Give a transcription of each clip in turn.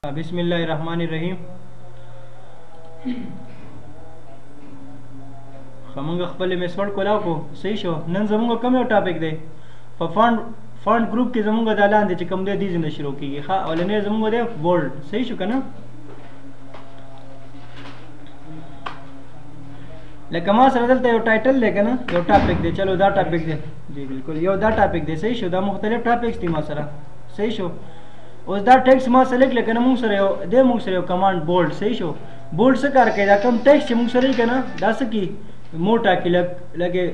بسم الله الرحمن الرحیم خمنګ خپل میسوړ کولاو کو صحیح شو نن زموږ کوم یو ټاپک دی په فاند فاند ګروپ کې زموږ د لاندې چې کوم دی دې نه شروع کیږي ښا اولنې زموږ دی بولډ صحیح شو کنه لکه ما سره دلته یو ټایټل دی کنه یو ټاپک دی چلو دا ټاپک دی جی بالکل یو دا ټاپک دی صحیح شو دا مختلف ټاپکس دي ما سره صحیح شو اوس دا ټیکس ما سلیکټ لکه نه موږ سره یو د موږ سره یو کمانډ بولډ صحیح شو بولډ څه کار کوي دا کم ټیکس چې موږ سره یې کنه دا څه کی موټا کې لګ لګه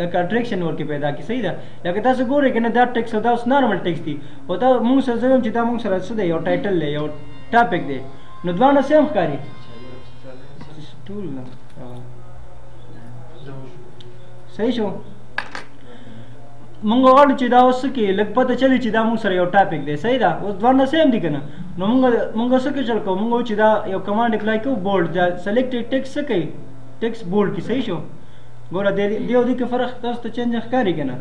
لکه اټریکشن ورکې پیدا کی صحیح ده لکه تاسو ګورئ کنه دا ټیکس دا اوس نارمل ټیکس دی او دا موږ سره زویم چې دا موږ سره څه دی یو ټایټل دی یو ټاپک دی نو دواړه سم ښکاری ټول صحیح شو مونږ غواړو چې دا اوس کې لږ پته چلی چې دا مونږ سره یو ټاپک دی صحیح ده اوس دوه نه سیم دي کنه نو مونږ مونږ څه کې چل کوو مونږ چې دا یو کمانډ اپلای کوو بولډ دا سلیکټ ټیکس څه کوي ټیکس بولډ کې صحیح شو ګوره دې دې او دې کې فرق تاسو ته چینج ښکاری کنه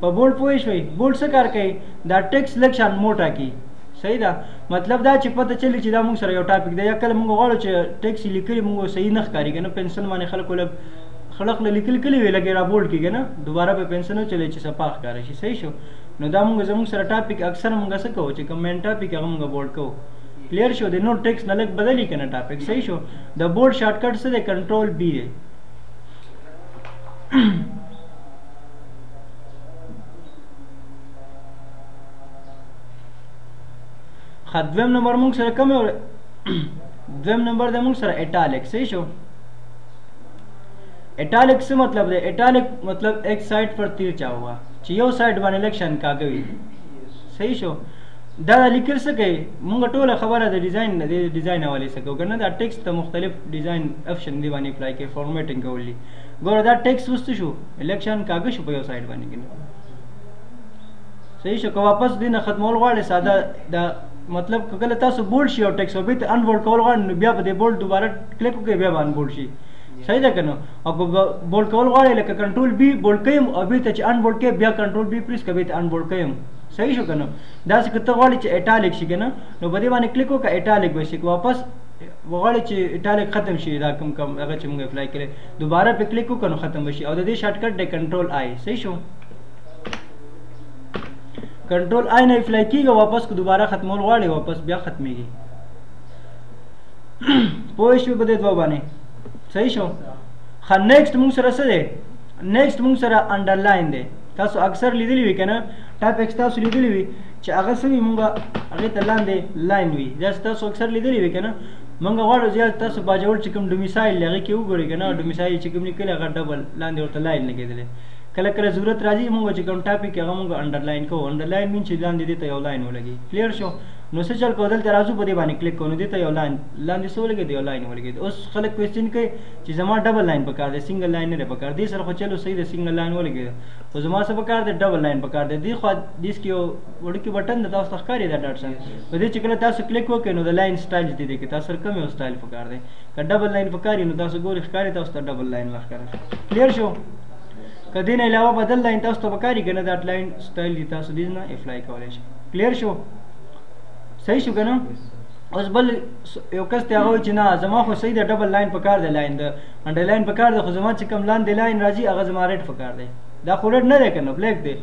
په بولډ پوه شوي بولډ څه کار کوي دا ټیکس لږ شان موټا کی صحیح ده مطلب دا چې پته چلی چې دا مونږ سره یو ټاپک دی یا کله مونږ غواړو چې ټیکس لیکلی مونږ صحیح نه ښکاری کنه پنسل باندې خلکو لږ خلق له لیکل کلی وی لګي را بولډ کیږي نه دوباره به پنسل نه چلی چې صفاخ کار شي صحیح شو نو دا موږ زموږ سره ټاپک اکثر موږ څه کوو چې کوم مین ټاپک هغه موږ بولډ کوو کلیر شو د نوټ ټیکس نه لګ بدلی کنه ټاپک صحیح شو د بولډ شارټ کټ څه دی کنټرول بی دی خدویم نمبر موږ سره کوم دویم نمبر د موږ سره اټالیک صحیح شو اټالیک څه مطلب دی اټالیک مطلب ایک سایډ پر تیر چا هوا چې یو سایډ باندې الیکشن کاږه وي صحیح شو دا لیکل څه کوي مونږ ټوله خبره د ډیزاین د ډیزاین حواله څه کوو کنه دا ټیکست ته مختلف ډیزاین افشن دی باندې اپلای کوي فارمیټینګ کولی ګوره دا ټیکست وست شو الیکشن کاږه شو په یو سایډ باندې کنه صحیح شو که واپس دینه ختمول غواړي ساده دا مطلب کله تاسو بولډ شي او ټیکست وبې ته انبولډ کول غواړي نو بیا په دې بولډ دوباره کلک وکړئ بیا به انبولډ شي صحیح ده کنه او که بولډ کول غواړئ لکه کنټرول بی بولډ کړم او بیرته چې انبولډ کړئ بیا کنټرول بی پریس کوئ ته انبولډ کړم صحیح شو کنه دا څه کته غواړي چې اټالیک شي کنه نو په دې باندې کلیک وکړه اټالیک به شي واپس وغواړي چې اټالیک ختم شي دا کم کم هغه چې موږ اپلای کړي دوباره په کلیک وکړو نو ختم شي او د دې شارټ کټ د کنټرول آی صحیح شو کنټرول آی نه اپلای کیږي واپس کو دوباره ختمول غواړي واپس بیا ختميږي پوه شو په دې دوه باندې صحیح شو خا نیکسټ موږ سره څه دی نیکسټ موږ سره انډرلاین دی تاسو اکثر لیدلی وي کنه ټایپ ایکس تاسو لیدلی وي چې هغه سوي موږ هغه ته لاندې لاین وي دا تاسو اکثر لیدلی وي کنه موږ غواړو چې تاسو باجوړ چې کوم ډومیسایل لږه کې وګورئ کنه ډومیسایل چې کوم لیکل هغه ډبل لاندې ورته لاین لګیدل کله کله ضرورت راځي موږ چې کوم ټاپک هغه موږ انډرلاین کوو انډرلاین مين چې لاندې دې ته یو لاین ولګي کلیر شو نو څه چل کو دلته راځو په دې باندې کلیک کوو نو دې ته یو لاین لاندې څه ولګېد یو لاین ولګېد اوس خلک کوېسچن کوي چې زما ډبل لاین پکار دی سنګل لاین نه دی پکار دې سره خو چلو صحیح دی سنګل لاین ولګېد خو زما څه پکار دی ډبل لاین پکار دی دې خوا دیس کې یو وړوکی بټن د تاسو ته ښکاري دا ډاټ سن په دې چې کله تاسو کلیک وکړئ نو د لاین سټایل دې دی کې تاسو سره کوم یو سټایل پکار دی که ډبل لاین پکار نو تاسو ګوري ښکاري تاسو ته ډبل لاین راښکاره کلیر شو که دې نه علاوه بدل لاین تاسو ته پکاري کنه دا لاین سټایل دې تاسو دې نه افلای کولای شئ کلیر شو صحیح شو کنه اوس بل یو کس ته هغه چې نه زما خو صحیح ده ډبل لاین په کار دی لاین ده انډر لاین په کار ده خو زما چې کم لاندې لاین راځي هغه زما ریډ په کار دی دا خو ریډ نه دی کنه بلیک دی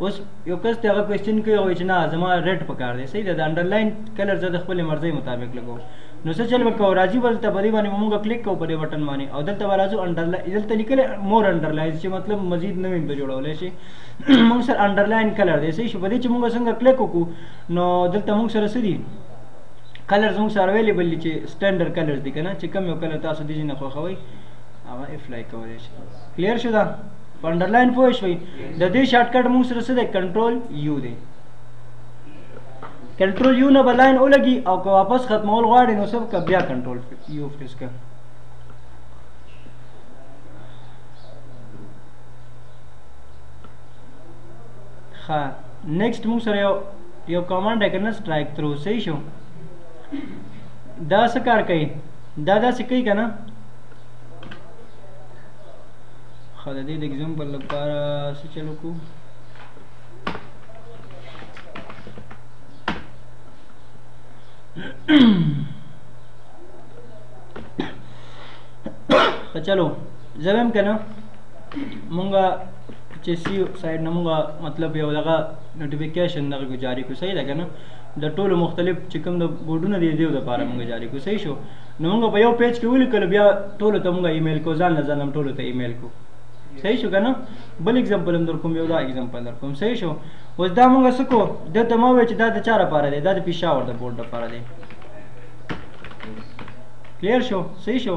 اوس یو کس ته هغه کوېسچن کوي هغه چې نه زما ریډ په کار دی صحیح ده د انډر لاین کلر زه د خپل مرضی مطابق لګوم نو څه چل وکړو راځي بل ته بری باندې موږ کلیک کوو په دې بټن باندې او دلته راځو انډر لاین دلته لیکل مور انډر لاین چې مطلب مزید نوې ته جوړولای شي موږ سره انډرلاین کلر دی صحیح شو په دې چې موږ څنګه کلیک وکړو نو دلته موږ سره څه دي کلرز موږ سره اویلیبل دي چې سټانډرډ کلرز دي کنه چې کوم یو کلر تاسو دې نه خوښوي هغه افلای کولای شئ کلیر شو دا په انډرلاین پوه شئ د دې شارټ کټ موږ سره څه دی کنټرول یو دی کنټرول یو نه بلاین ولګي او که واپس ختمول غواړي نو سب کا بیا کنټرول یو فریس کا ښه نیکسټ موږ سره یو یو کمانډ دی کنه سټرایک ترو صحیح شو دا څه کار کوي دا داسې کوي کنه خو د دې د اگزامپل لپاره څه چلو کو چلو زه هم کنه مونږه چې سی سایډ نه مونږه مطلب یو دغه نوټیفیکیشن دغه کو جاری کو صحیح ده کنه د ټولو مختلف چې کوم د بورډونه دی دیو د پاره مونږ جاری کو صحیح شو نو مونږ په یو پیج کې ولیکل بیا ټولو ته مونږ ایمیل کو ځان ځان هم ټولو ته ایمیل کو صحیح شو کنه بل اگزامپل هم در کوم یو دا اگزامپل در کوم صحیح شو اوس دا مونږ سکو د ته ما وای چې دا د چا لپاره دی دا د پېښور د بورډ لپاره دی کلیر شو صحیح شو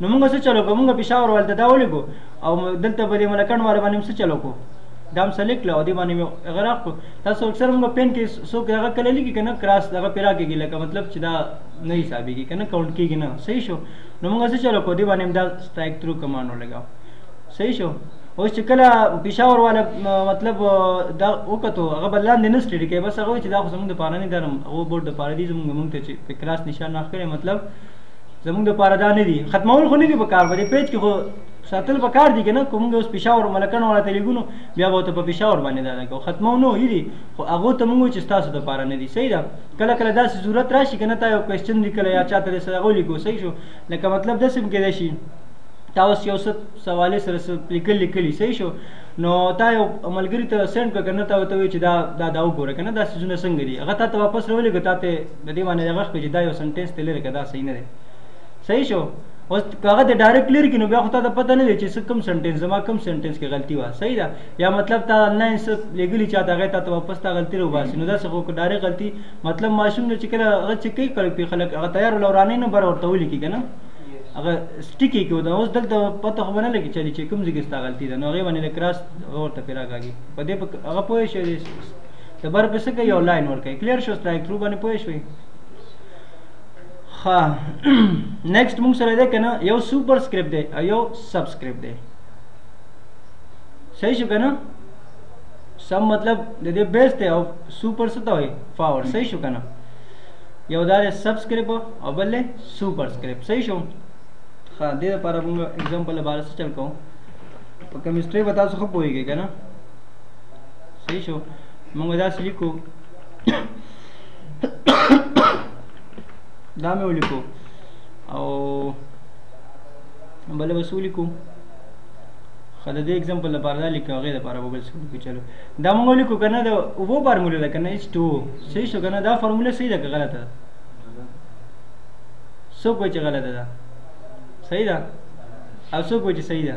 نو موږ څه چلو کوو موږ پېښور والته دا ولیکو او دلته په دې ملکڼ والا باندې څه چلو کوو دا هم سلیکټ له او دې باندې مې هغه راکړو تاسو اکثر موږ پین کې څوک هغه کله لیکي که نه کراس دغه پې راکېږي لکه مطلب چې دا نه حسابېږي که نه کاونټ کېږي نه صحیح شو نو موږ څه چلو کوو دې باندې هم دا سټرایک ترو کمانډ ولګاو صحیح شو اوس چې کله پېښور والا مطلب دا وکتو هغه به لاندې نه سټډي کوي بس هغه چې دا خو زموږ دپاره نه ده هغو بورډ دپاره دي زموږ مونږ ته چې په کراس نشان راښکلی مطلب زمونږ د پاره دا نه دي ختمول خو نه دي په کار باندې پیج کې خو ساتل په کار دي کنه کوم اوس پېښور ملکن ولا تلګونو بیا به ته په پېښور باندې دا کو ختمو نو یی دي خو هغه ته موږ چې تاسو د پاره نه دي صحیح ده کله کله دا ضرورت راشي کنه تا یو کوېشن لیکل یا چاته د سره غولي کو صحیح شو لکه مطلب د سم کې دی شي تاسو یو څه سوالې سره لیکل لیکلی صحیح شو نو تا یو ملګری ته سند کنه تا ته وی چې دا دا دا وګوره کنه دا سيزونه څنګه دي هغه ته واپس راولې ګټه ته د دې باندې غږ کوي چې دا یو سنټنس ته لري کدا صحیح نه دی صحیح شو اوس هغه د ډایرکټ لري کینو بیا خو ته پته نه لري چې کوم سنټنس زما کوم سنټنس کې غلطي وه صحیح ده یا مطلب تا نه انس لګلی چا دغه ته واپس تا غلطي رو باسي نو دا څه خو ډایرکټ غلطي مطلب ماشوم چې کله هغه چې کوي کړي په خلک هغه تیار لورانه نه بر ورته ولي کې کنه هغه سټیکی کې دا اوس دلته پته خو نه لګي چې کوم ځګستا غلطي ده نو هغه باندې کراس ورته پیراګاږي په دې هغه پوه شي د بر په سکه یو لاین ورکړي کلیر شو سټرایک تھرو باندې پوه شوي ها نیکسټ موږ سره ده کنه یو سوپر سکرپټ دی او یو سب سکرپټ دی صحیح شو کنه سم مطلب د دې بیس ته او سوپر څه ته وي فاور صحیح شو کنه یو دا سب سکرپټ او بل له سوپر سکرپټ صحیح شو ها دې لپاره موږ اگزامپل لپاره څه چل کوو په کیمستري به تاسو خو پوهیږئ کنه صحیح شو موږ دا سلیکو دا مې ولیکو او بل بس ولیکو خو د دې اگزامپل لپاره دا لیکو هغې لپاره به بل څه ولیکو چلو دا موږ ولیکو که نه د اوبو فارموله ده که نه ایچ ټو صحیح شو که نه دا فارموله صحیح ده که غلطه ده څوک وایي چې غلطه ده صحیح ده او څوک وایي چې صحیح ده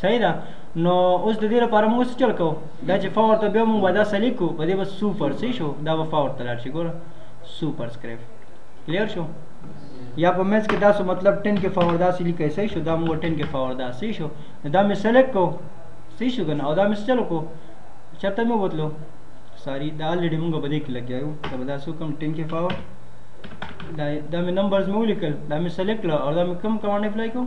صحیح ده نو اوس د دې لپاره موږ څه چل کوو دا چې فا ورته بیا موږ به دا سلیک کوو په دې به سوپر څه شو دا به فا ورته لاړ شي ګوره سوپر سکریپ کلیر شو یا په مېز کې تاسو مطلب 10 کې فاور داسې لیکئ صحیح شو دا موږ 10 کې فاور داسې شو دا مې سلیکټ کو صحیح شو کنه او دا مې چلو کو چرته مې وتلو ساری دا الریډي موږ بده کې لګیاو دا به تاسو کوم 10 کې فاور دا دا مې نمبرز مې ولیکل دا مې سلیکټ کړ او دا مې کوم کمانډ اپلای کوم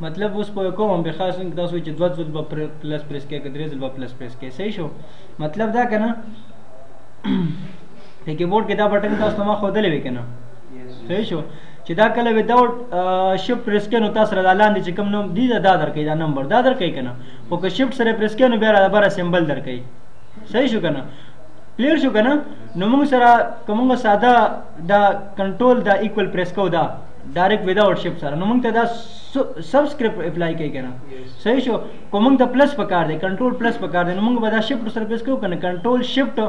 مطلب اوس پوه کوم به خاص ان تاسو چې دوه ځل به پلس پریس کې درې ځل به پلس پریس کې صحیح شو مطلب دا کنه د کیبورډ کې دا بټن تاسو ما خو دلې وکنه صحیح شو چې دا کله وداوټ شپ پریس کې نو تاسو را لاندې چې کوم نوم دی دا درکې دا نمبر دا درکې کنه او که شپ سره پریس کې نو بیا را بره سیمبل درکې صحیح شو کنه کلیر شو کنه نو موږ سره کومه ساده دا کنټرول دا ایکوال پریس کو دا ډایرکټ وداوټ شپ سره نو موږ ته دا سبسکرپټ اپلای کوي کنه صحیح شو کو موږ ته پلس پکار دی کنټرول پلس پکار دی نو موږ به دا شپ سره پریس کوو کنه کنټرول شپ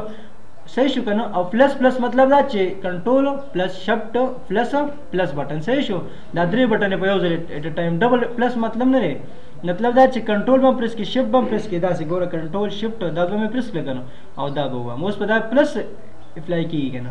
صحیح شو کنه او پلس پلس مطلب دا چې کنټرول پلس شفټ پلس پلس بٹن صحیح شو دا درې بٹن په یو ځل اټ ټایم ډبل پلس مطلب نه دی مطلب دا چې کنټرول بم پریس کې شفټ بم پریس کې دا سه ګوره کنټرول شفټ دا به مې پریس کړ کنه او دا به و اوس په دا پلس اپلای کیږي کنه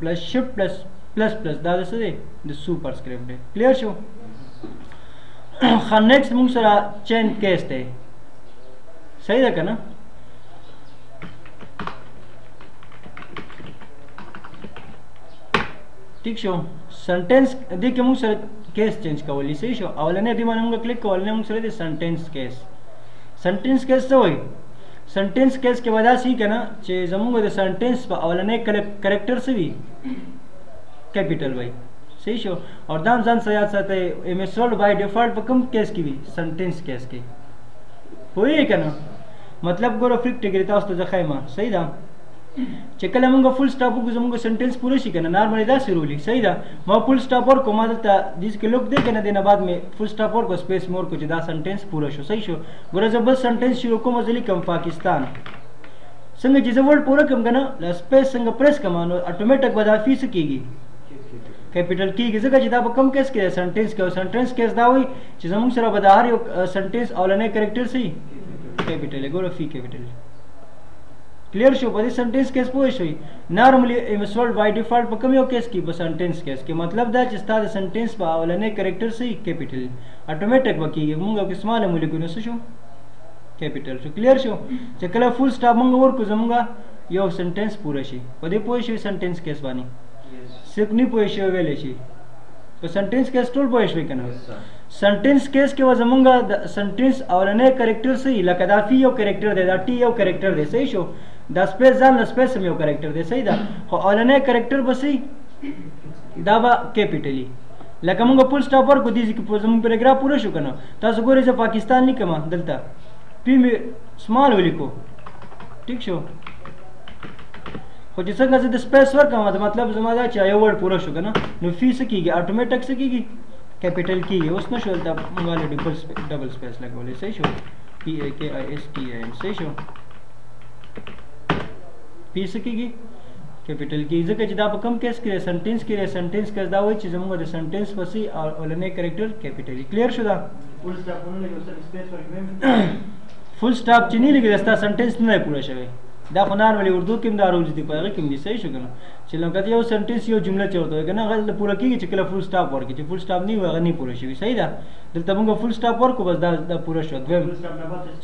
پلس شپ پلس پلس پلس دا د څه دی د سوپر سکرپټ دی کلیر شو خا نیکسټ موږ سره چین کیس دی صحیح ده کنه ٹھیک شو سنټنس دې کې موږ سره کیس چینج کولی صحیح شو اولنې دې باندې موږ کلیک کول نه موږ سره دې سنټنس کیس سنټنس کیس څه وایي سنټنس کیس کې ودا سي کنه چې زموږ د سنټنس په اولنې کریکټر سوي کیپټل وای صحیح شو او دا ځان سره یاد ساتي ایم ایس ورډ بای ډیفالت په کوم کیس کې وي سنټنس کیس کې پوهیږئ کنه مطلب ګورو فریک ټګری تاسو ته ځخای ما صحیح ده چې کله موږ فول سټاپ وګورو موږ سنټنس پوره شي کنه نارملی دا سرولي صحیح ده ما فول سټاپ ور کوم دلته دیس کې لوک دی کنه دینه بعد می فول سټاپ ور کو سپیس مور کو چې دا سنټنس پوره شو صحیح شو ګوره زه بل سنټنس شروع کوم زه لیکم پاکستان څنګه چې زه ورډ پوره کوم کنه لا سپیس څنګه پریس کوم نو اتوماتیک به دا فی څه کیږي کیپټل کیږي ځکه چې دا په کم کیس کې سنټنس کې سنټنس کیس دا وایي چې زموږ سره به د هر یو سنټنس اولنې کریکټر سي کیپټل ګوره فی کیپټل کلیر شو په دې سنټنس کیس پوه شئ نارملی ایمسول بای ډیفالت په کوم یو کیس کې په سنټنس کیس کې مطلب دا چې ستاسو سنټنس په اولنې کریکټر سي کیپټل اټومیټک به کیږي موږ کې سماله ملکو نو څه شو کیپیټل شو کلیر شو چې کله فول سټاپ موږ ورکو زموږ یو سنټنس پوره شي په دې پوه شو سنټنس کیس باندې څوک نه پوه شو ویلی شي په سنټنس کیس ټول پوه شوي که نه سنټنس کیس کې به زمونږ د سنټنس اولنې کریکټر څه وي لکه دا فی یو کریکټر دی دا ټي یو کریکټر دی صحیح شو دا سپیس ځان له سپیس هم یو کریکټر دی صحیح ده خو اولنې کریکټر به څه دا به کیپیټلی لکه موږ فول سټاپ ورکو دې ځکه په زموږ پاراګراف پوره شو کنه تاسو ګورئ زه پاکستان لیکم دلته پی می سمال ولیکو ټیک شو خو چې څنګه زه د سپیس ورکم دا مطلب زما دا چې یو ورډ پوره شو کنه نو فی څه کیږي اتوماتیک څه کیږي کیپیټل کیږي اوس نه شول دا موږ له ډبل ډبل سپیس لګولې صحیح شو پی ای کی آی اس ټی این صحیح شو پی څه کیږي کیپټل کې ځکه چې دا په کم کیس کې سنټنس کې سنټنس کې دا وایي چې زموږ د سنټنس پسې اولنې کریکټر کیپټل کلیر شو دا فول سټاپ نه لګي سر سپیس ورکړم فول سټاپ چې نه لګي دا سنټنس نه پوره شوی دا خو نار ولې اردو کې دا روز دي په هغه کې مې صحیح شو کنه چې لکه یو سنټنس یو جمله چورته وي کنه غل پوره کیږي چې کله فول سټاپ ورکړي چې فول سټاپ نه وي هغه نه پوره شوی صحیح ده دلته موږ فول سټاپ ورکو بس دا دا پوره شو دویم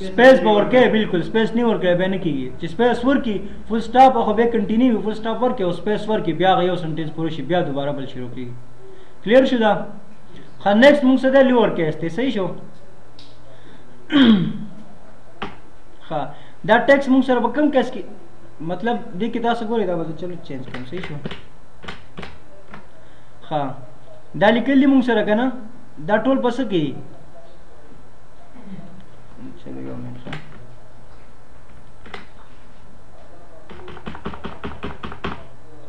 سپیس به ورکه بالکل سپیس نه ورکه به نه کیږي چې سپیس ورکي فول سټاپ او به کنټینیو وي فول سټاپ ورکې او سپیس ورکې بیا غو یو سنټنس پوره شي بیا دوباره بل شروع کیږي کلیر شو دا خا نیکست موږ سره لور کیس ته صحیح شو خا دا ټیکس موږ سره په کوم کیس کې مطلب دې کې تاسو ګورئ دا به چلو چینج کوم صحیح شو خا دا لیکل دي موږ سره کنه دا ټول پس کې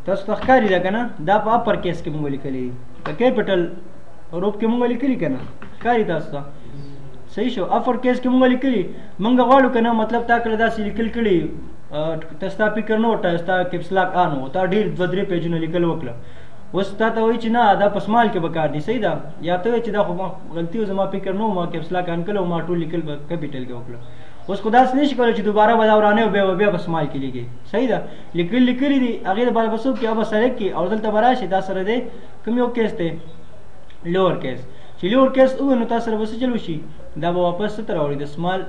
تاسو ته ښکاري ده که نه دا په اپر کیس کې مونږ لیکلی دي په کیپټل حروف کې مونږ لیکلي که نه ښکاري تاسو ته صحیح شو اپر کیس کې مونږ لیکلي مونږ غواړو که نه مطلب تا کله داسې لیکل کړي ته ستا فکر نه وټه ستا کپسلاک آن و تا ډېر دوه درې پیجونه لیکل وکړه اوس تا ته وایي چې نه دا په سمال کې به کار دي صحیح ده یا ته وایي چې دا خو غلطي زما فکر نه و ما کپسلاک آن کړه او ما ټول لیکل په کپیټل کې وکړه اوس خو داسې نشي کولای چې دوباره به دا ورانه او بیا به بیا په سمال کې لیکي صحیح ده لیکل لیکلي دي هغې لپاره به څوک کې او به سلیکټ کړي او دلته به راشي دا سره دی کوم یو کیس دی لور کیس چې لور کیس ووایي نو تاسو سره به څه چل وشي دا به واپس څه ته راوړي د سمال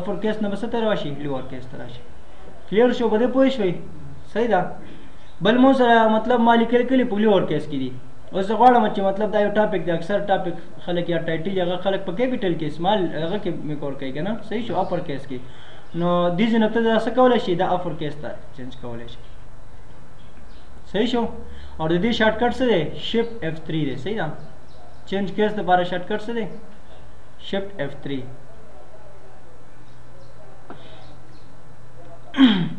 افر کیس نه به څه ته راشي لور کیس ته راشي کلیر شو په دې پوه شوئ صحیح ده بل مو سره مطلب ما لیکل کلي په لور کیس کې دي اوس غواړم چې مطلب دا یو ټاپک دی اکثر ټاپک خلک یا ټایټل هغه خلک په کیپټل کې سمال هغه کې میکور کوي کنه صحیح شو اپر کیس کې نو دې ځنه ته دا څه کولای شي دا اپر کیس ته چینج کولای شي صحیح شو او د دې شارټ کټ څه دی شپ اف 3 دی صحیح ده چینج کیس د بار شارټ کټ څه دی شپ اف 3 Mm-hmm.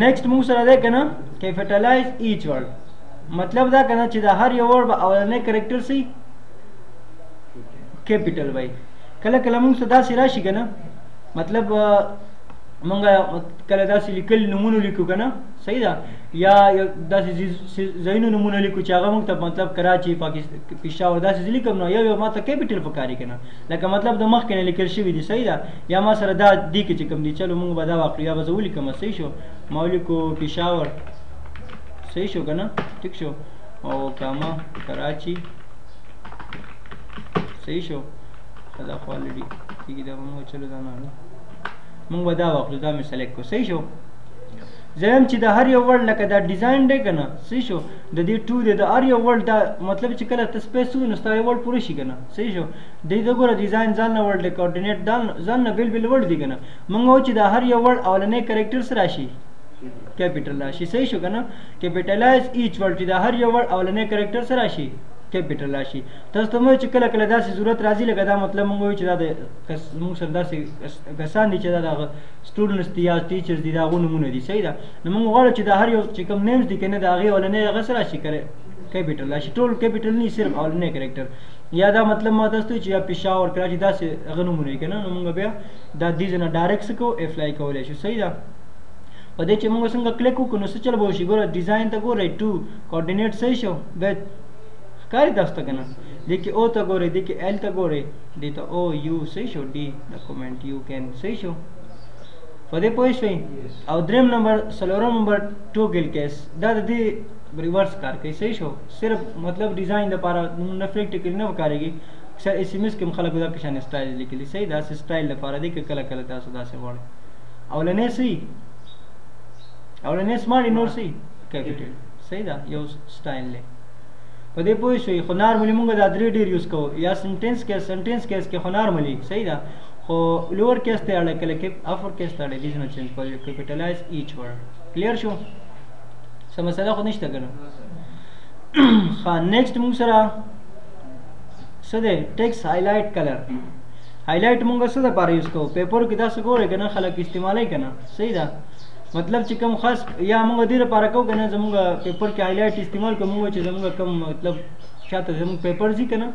نیکسټ موږ سره ده کنه کیپټلایز ایچ ورډ مطلب دا کنه چې د هر یو ورډ به اولنې کریکټر سي کیپټل وای کله کله موږ ته داسې راشي کنه مطلب موږ کله داسې لیکل نمونه لیکو کنه صحیح ده یا داسې ځایونو نمونه لیکو چې هغه موږ ته مطلب کراچي پاکستان پېښور داسې ځلې کوم نو یو یو ماته کیپټل پکاري کنه لکه مطلب د مخ کنه لیکل شوی دی صحیح ده یا ما سره دا دی کې چې کوم دی چلو مونږ به دا واقعي یا به زه ولیکم صحیح شو ما ولیکو پېښور صحیح شو که نه ټیک شو او کاما کراچي صحیح شو دا خو الریډي کېږي دا به مونږ چلو دا نه مونږ به دا واخلو دا مې سلیکټ کړو صحیح شو زم چې د هر یو ورډ لکه دا ډیزاین دی کنه صحیح شو د دې ټو دی د هر یو ورډ دا مطلب چې کله ته سپیس وینې نو ستا یو ورډ پوره شي کنه صحیح شو دی د ګوره ډیزاین ځان نه ورلډ کوارډینیټ دا ځان نه بیل بیل ورډ دی کنه موږ و چې دا هر یو ورډ اولنې کریکټرز راشي کیپټل راشي صحیح شو کنه کیپټلایز ایچ ورډ چې دا هر یو ورډ اولنې کریکټرز راشي کیپټل راشي تاسو ته مو چې کله کله داسې ضرورت راځي لکه دا مطلب موږ وایو چې دا د موږ سره داسې کسان دي چې دا د سټوډنټس دي یا ټیچرز دي دا غو نمونه دي صحیح ده نو موږ غواړو چې دا هر یو چې کوم نیمز دي کنه دا هغه اولنې هغه سره شي کیپټل راشي ټول کیپټل نه صرف اولنې کریکټر یا دا مطلب ما تاسو ته چې یا پېښور کراچي داسې هغه نومونه یې که نه نو موږ بیا دا دې ځای نه ډایرکټ څه کوو اپلای کولی شو صحیح ده په دې چې موږ څنګه کلیک وکړو نو څه چل به وشي ګوره ډیزاین ته ګورئ ټو کوارډینیټ صحیح شو ویت ښکاري تاسو ته که نه دې کې او ته ګورئ دې کې ایل ته ګورئ دې ته او یو صحیح شو ډي ډاکومنټ یو کین صحیح شو په دې پوه شئ او دریم نمبر څلورم نمبر ټو ګل کیس دا د دې ریورس کار کوي صحیح شو صرف مطلب ډیزاین د پاره نو نه فیک ټیکل نه وکاريږي اکثر اس ام اس کې خلک دا کشان سټایل لیکلي صحیح دا سټایل لپاره دی که کله کله تاسو دا سه غواړي او لنه سي او لنه سماري نور سي کیپټل صحیح دا یو سټایل له په دې پوه شوي خو نارملی موږ دا درې ډیر یوز کوو یا سنټنس کې سنټنس کې کې خو نارملی صحیح دا خو لوور کیس ته اړه کله کې افر کیس ته اړه دي نه چینج کوي کیپټلایز ایچ ورډ کلیر شو څه مسله خو نشته کنه ها نیکسټ موږ سره څه دی ټیکس هایلایټ کلر هایلایټ موږ څه د پاره یوز کوو پیپر کې دا څه ګوره کنه خلک استعمالای کنه صحیح ده مطلب چې کوم خاص یا موږ دې لپاره کوو کنه زموږ پیپر کې هایلایټ استعمال کوو موږ چې زموږ کوم مطلب شاته زموږ پیپر ځي کنه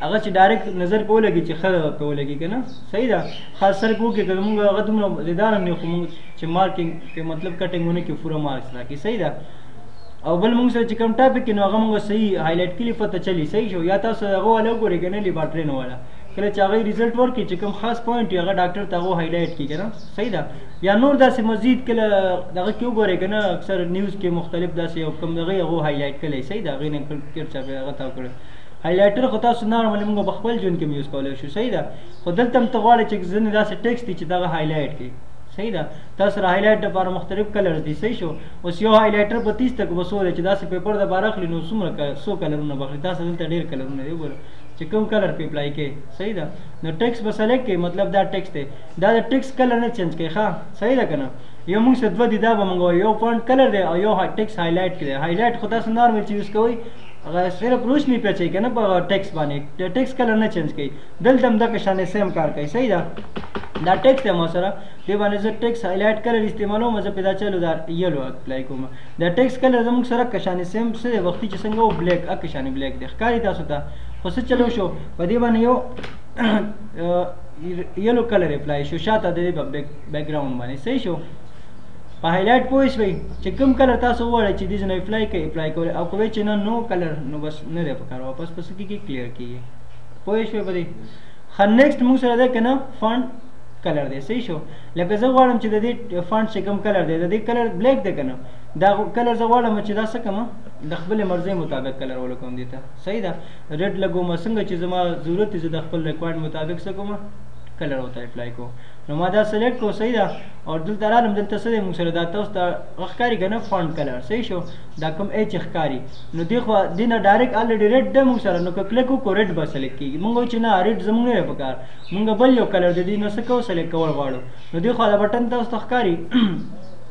هغه چې ډایرکټ نظر په ولګي چې خره په ولګي کنه صحیح ده خاص سر په وکړي که موږ هغه دومره لیدار هم نه خو موږ چې مارکینګ کې مطلب کټینګ ونه کې پوره مارکس راکړي صحیح ده او بل موږ سره چې کوم ټاپک نو هغه موږ صحیح هایلایټ کړي پته چلی صحیح شو یا تاسو هغه ولا وګورئ کنه لیبارټری نه ولا کله چې هغه ریزلټ ورکړي چې کوم خاص پوینټ یې هغه ډاکټر ته هغه هایلایټ کړي کنه صحیح ده یا نور داسې مزید کله دغه کې وګورئ کنه اکثر نیوز کې مختلف داسې او کوم دغه هغه هایلایټ کړي صحیح ده غینه کړ چا به هغه تا کړ هایلایټر خو تاسو نارمل موږ په خپل ژوند کې یوز کولای شو صحیح ده خو دلته هم ته غواړې چې ځینې داسې ټیکس دي چې دغه هایلایټ کړي صحیح ده تاسو را هایلایټ لپاره مختلف کلرز دي صحیح شو اوس یو هایلایټر په 30 تک وسو چې داسې پیپر د بار اخلي نو څومره څو کلرونه بخلي تاسو دلته ډیر کلرونه دی وګورئ چې کوم کلر په اپلای کې صحیح ده نو ټیکس به سلیکټ کې مطلب دا ټیکس دی دا د ټیکس کلر نه چینج کوي ښه صحیح ده کنه یو موږ څه دوه دي دا به موږ یو فونټ کلر دی او یو ټیکس هایلایټ کړي هایلایټ خو تاسو نارمل چې یوز کوئ هغه صرف روشنی پیچي کنه په ټیکس باندې ټیکس کلر نه چینج کوي دلته هم دغه شان سیم کار کوي صحیح ده دا ټیکس ما سره دی باندې زه ټیکس هایلایټ کلر استعمالوم زه پیدا چلو دا یلو اپلای کوم دا ټیکس کلر زموږ سره کشان سیم سره وختي چې څنګه و بلیک ا کشان بلیک دی ښکاری تاسو ته خو څه چلو شو په دې باندې یو یلو کلر اپلای شو شاته د بیک بیک ګراوند باندې صحیح شو په هایلایټ پوه شئ چې کوم کلر تاسو وړئ چې دې نه اپلای کوي اپلای کوي او کوی چې نه نو کلر نو بس نه دی پکار واپس پس کیږي کلیر کیږي پوه شو په دې خا نیکسټ موږ سره ده کنه فونټ کلر دی صحیح شو لکه زه غواړم چې د دې فونټ چې کوم کلر دی د دې کلر بلیک دی کنه دا کلر زه غواړم چې دا څه کوم د خپل مرزي مطابق کلر ولکوم دیته صحیح ده ریډ لګوم څنګه چې زما ضرورت دی د خپل ریکوایرډ مطابق څه کوم کلر وته اپلای کو نو ما دا سلیکټ کو صحیح ده او دلته رالم دلته څه دی موږ سره دا تاسو ته ښکاري کنه فونټ کلر صحیح شو دا کوم ای چې ښکاری نو دی خو دی نه ډایرک الریډي ریډ دی موږ سره نو که کلیک وکړو ریډ به سلیکټ کیږي موږ چې نه ریډ زموږ نه په کار موږ بل یو کلر د دې نو څه کوو سلیکټ کول غواړو نو دی خو دا بټن تاسو ته ښکاری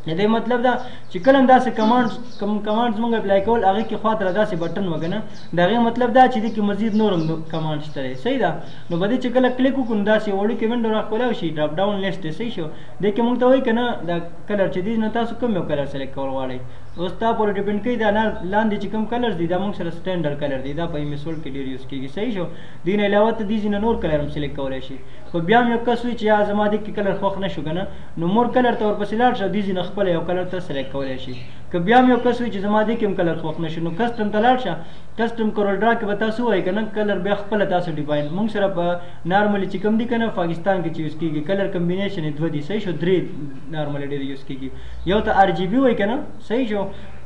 د دې مطلب دا چې کله داسې کمانډز کم کمانډز موږ اپلای کول هغه کې خاطر داسې بټن وګنه دا غي مطلب دا چې د کې مزید نورم کمانډ شته صحیح ده نو بده چې کله کلیک وکړو داسې وړو کې وینډو را کولاو شي ډراپ ډاون لیست صحیح شو د کې موږ ته وایي کنه دا کلر چې دی نو تاسو کوم یو کلر سلیکټ کول غواړئ او ستا پر ډیپند کوي دا لاندې چې کوم کلرز دي دا موږ سره سټانډرډ کلر دي دا په ایم اس ورډ کې ډیر یوز کیږي صحیح شو دین علاوه ته دې ځینې نور کلر هم سلیکټ کولای شي خو بیا هم یو کس وي چې یا زما دې کې کلر خوښ نه شو کنه نو مور کلر ته ورپسې لاړ شه دې ځینې خپل یو کلر ته سلیکټ کولای شي که بیا هم یو کس وي چې زما دې کې هم کلر خوښ نه شو نو کسټم ته لاړ شه کسټم کورل ډرا کې به تاسو وایي کنه کلر بیا خپل تاسو ډیفاین موږ سره په نارملی چې کوم دي کنه پاکستان کې چې یوز کیږي کلر کمبینیشن دوه دي صحیح شو درې نارملی ډیر یوز کیږي یو ته ار جی بی وای کنه صحیح شو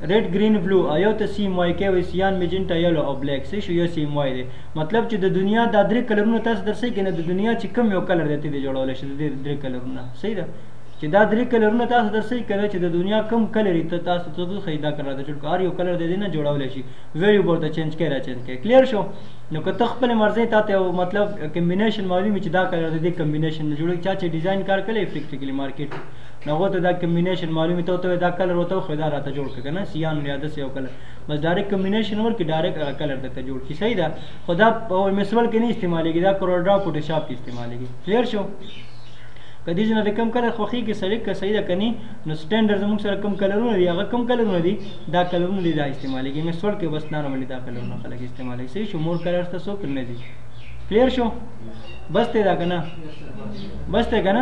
ریډ ګرین بلو او یو ته سیم وای کې وای سیان میجنټا یلو او بلیک صحیح شو یو سیم وای دی مطلب چې د دنیا دا درې کلرونه تاسو درسې کنه د دنیا چې کم یو کلر دی ته جوړول شي د دې درې کلرونه صحیح ده چې دا درې کلرونه تاسو درسې کنه چې د دنیا کم کلر ته تاسو ته دوه خیدا کړل دا جوړ کار یو کلر دی نه جوړول شي ویلیو ورته چینج کړي را چینج کړي کلیر شو نو که ته خپل مرزي ته ته مطلب کمبینیشن معلومي چې دا کلر دی کمبینیشن جوړ چا چې ډیزاین کار کړي پریکټیکلی مارکیټ نو هغه ته دا کمبینیشن معلومي ته ته دا کلر وته خو دا راته جوړ کنه سیان یا د سیو کلر بس ډایرک کمبینیشن ورکي ډایرک هغه کلر د ته جوړ کی صحیح ده خو دا په ایم ایس ورډ کې نه استعمالېږي دا کورل ډرا فوټو شاپ کې استعمالېږي کلیر شو که دې نه کوم کلر خوخي کې سلیک که صحیح ده کني نو سټانډرډ زموږ سره کوم کلرونه دي هغه کوم کلرونه دي دا کلرونه دي دا استعمالېږي مې سوړ کې بس نارملي دا کلرونه خلک استعمالوي صحیح شو مور کلر ته څوک نه دي کلیر شو بس ته دا کنه بس ته کنه